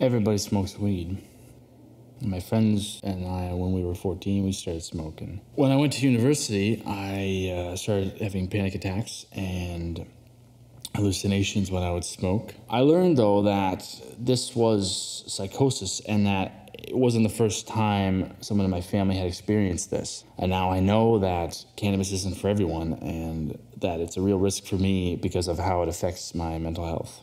Everybody smokes weed. My friends and I, when we were 14, we started smoking. When I went to university, I uh, started having panic attacks and hallucinations when I would smoke. I learned, though, that this was psychosis and that it wasn't the first time someone in my family had experienced this. And now I know that cannabis isn't for everyone and that it's a real risk for me because of how it affects my mental health.